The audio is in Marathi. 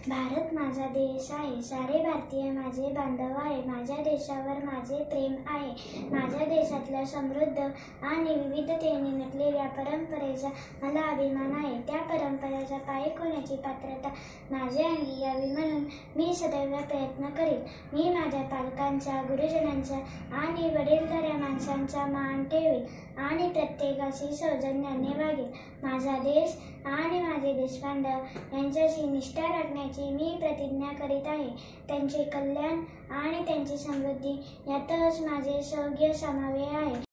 भारत माझा देश आहे. सारे भारतीय माझे बांधव आहे. माझ्या देशावर माझे प्रेम आहे. माझ्या देशातल्या समृद्ध आणि विविधतेने नटलेल्या परंपरेचा मला अभिमान आहे. त्या परंपरेचा पायक होण्याची पात्रता? माझ्या अंगी यावी म्हणून मी सदैव प्रयत्न करेन. मी माझ्या पालकांचा गुरुजनांचा आणि वडीलधाऱ्या माणसांचा मान ठेवेन आणि प्रत्येकाशी सौजन्याने वागेल माझा देश आणि माझे देशबांधव यांच्याशी निष्ठा राखण्याची मी प्रतिज्ञा करीत आहे. त्यांचे कल्याण आणि त्यांची समृद्धी यातच माझे सौग्य समावे आहे.